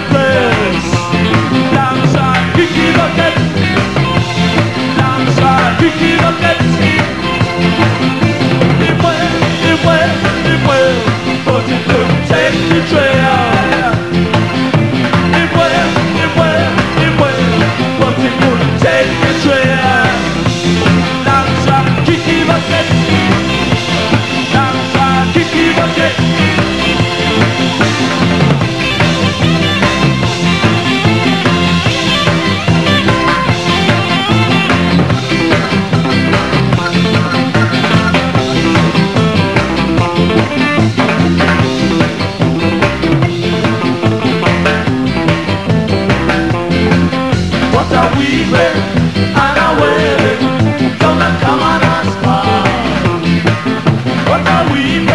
to play. we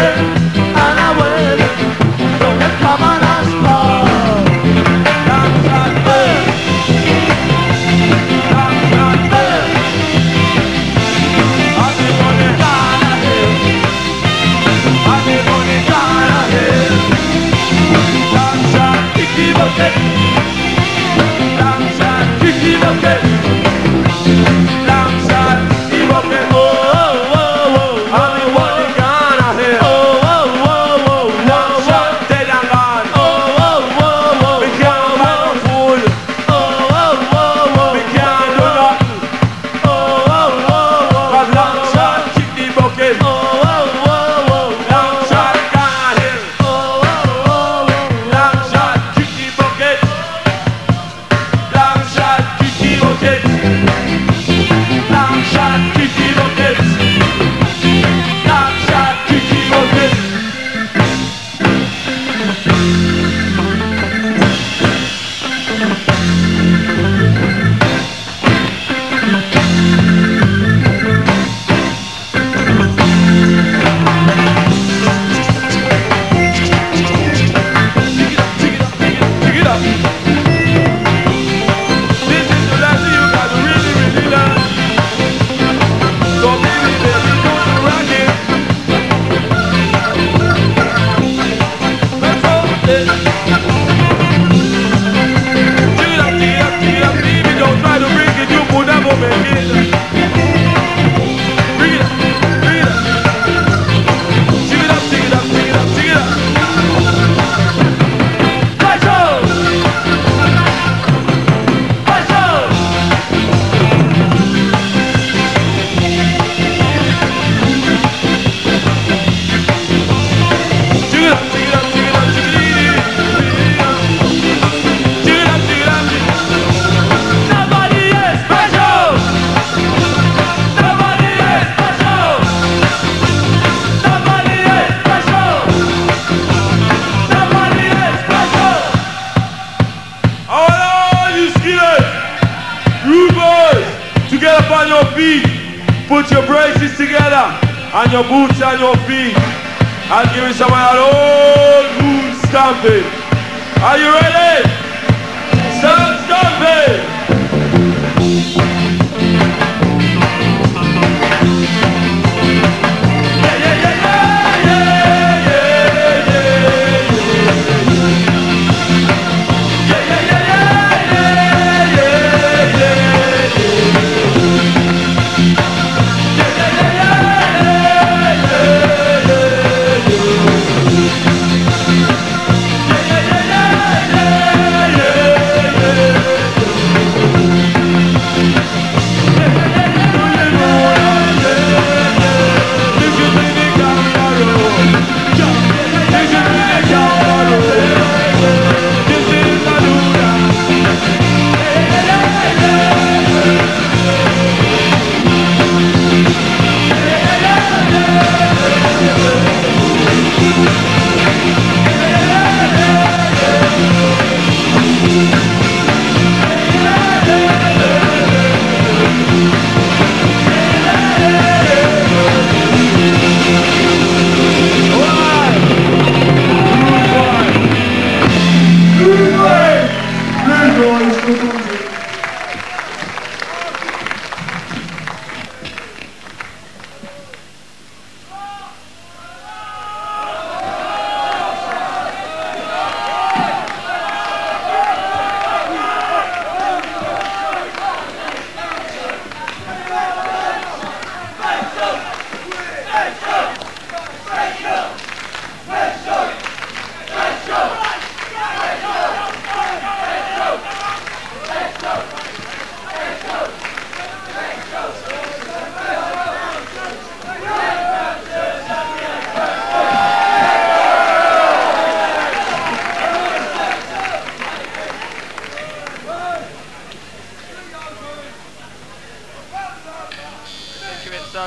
Yeah. Put your braces together and your boots on your feet. And give me somebody an old moon stamping. Are you ready? Start stamping!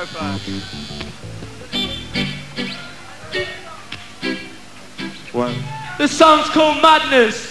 go The song's called Madness.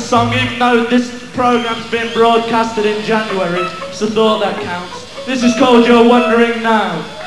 song, even though this program's been broadcasted in January, so thought that counts. This is called You're Wondering Now.